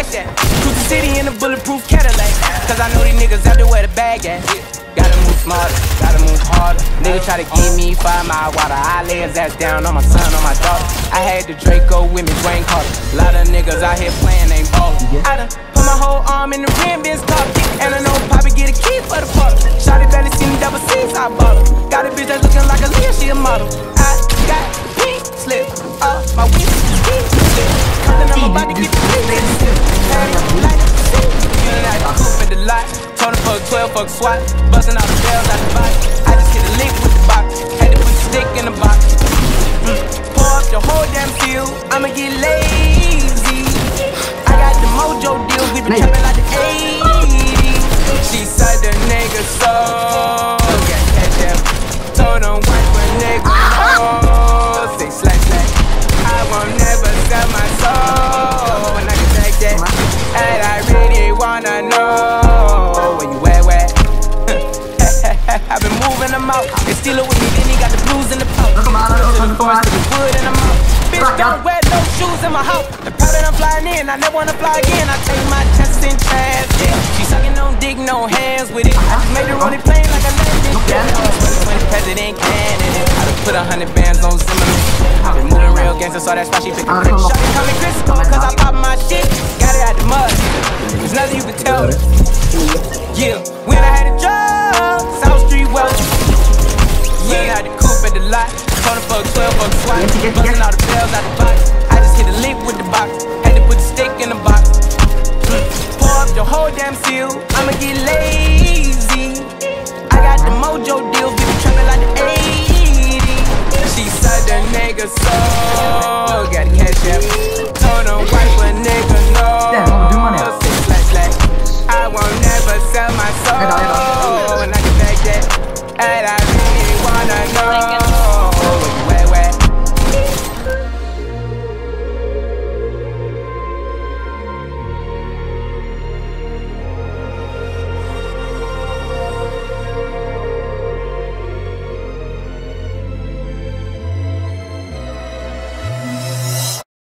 Where the stash at? Cruise the city in a bulletproof Cadillac. Cause I know these niggas out there where the bag at. Gotta move smarter, gotta move harder. Nigga try to give me five mile water. I lay his ass down on my son, on my daughter. I had the Draco with me, Dwayne Carter. Lot of niggas out here playing, ain't ballin'. I done put my whole arm in the rim, bitch top And I know Poppy get a key for the park. Shotty barely seen the double C's, I bought her. Got a bitch that's looking like a Leah, she a model. Fuck 12, fuck SWAT. Busting all the bells out the box. I just hit a lick with the box. Had to put the stick in the box. Mm. Pour up the whole damn field. I'ma get lazy. I got the mojo deals. We been trapping like the 80s. She said the nigga so. Got cash out. Told him wipe a nigga no. Say slash slash. I won't never sell my soul. And I can take that. And I really wanna know moving them out. They steal it with me, then he got the blues in the pouch. Look at my To little the forest, to the wood in the mouth. Bitch, don't out. wear no shoes in my house. The private I'm flying in, I never wanna fly again. I take my chances in trash. Yeah, she sucking on dick, no hands with it. I just made her run it plain like a landing. Okay. 2020 president candidate. I done put a hundred bands on Zimmerman. I've been moving real gangster, so that's why she picked a brick. Shawty call me Crisco, cause I pop my shit. Got it out the mud. There's nothing you can tell me. Yeah, when I had a job, coupe at the lot. Fuck 12, fuck SWAT. Get it, get it, Busting get it. all the bells out the box. I just hit a lick with the box. Had to put the stick in the box. Pour up the whole damn seal. I'ma get lazy. I got the mojo. We been trapping like the 80s. She said the nigga so. Got the cash out.